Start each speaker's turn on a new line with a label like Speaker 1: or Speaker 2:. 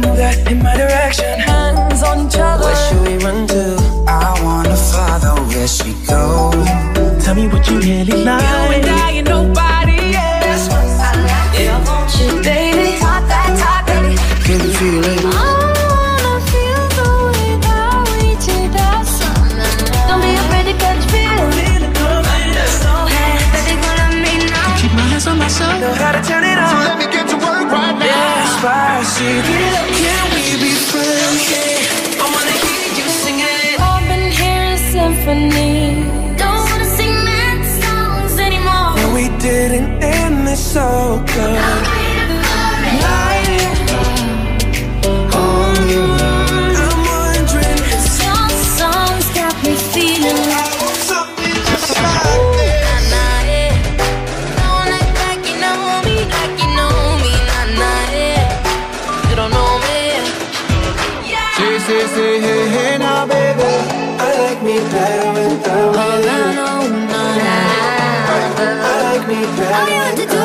Speaker 1: direction. Hands on each other.
Speaker 2: Where should we run to? I wanna follow where she goes.
Speaker 3: Tell me what you really like.
Speaker 1: You and I and nobody else.
Speaker 4: I like it. I want you, baby. Talk that talk, baby.
Speaker 2: Can you feel it?
Speaker 4: I wanna feel the way that we did that summer. Don't be afraid to catch feelings. So hey, baby, gonna let me know.
Speaker 3: Keep my hands on myself.
Speaker 1: Know how to turn it on.
Speaker 5: Let
Speaker 1: Despacito. Can we be friends? I wanna hear you sing it.
Speaker 4: I've been hearing symphony. Don't wanna sing mad songs anymore.
Speaker 1: And we didn't end this so good.
Speaker 5: Say, say, hey, hey, now, baby.
Speaker 1: I like me better without you.
Speaker 4: know, nah, nah.
Speaker 1: I like me better
Speaker 4: have to do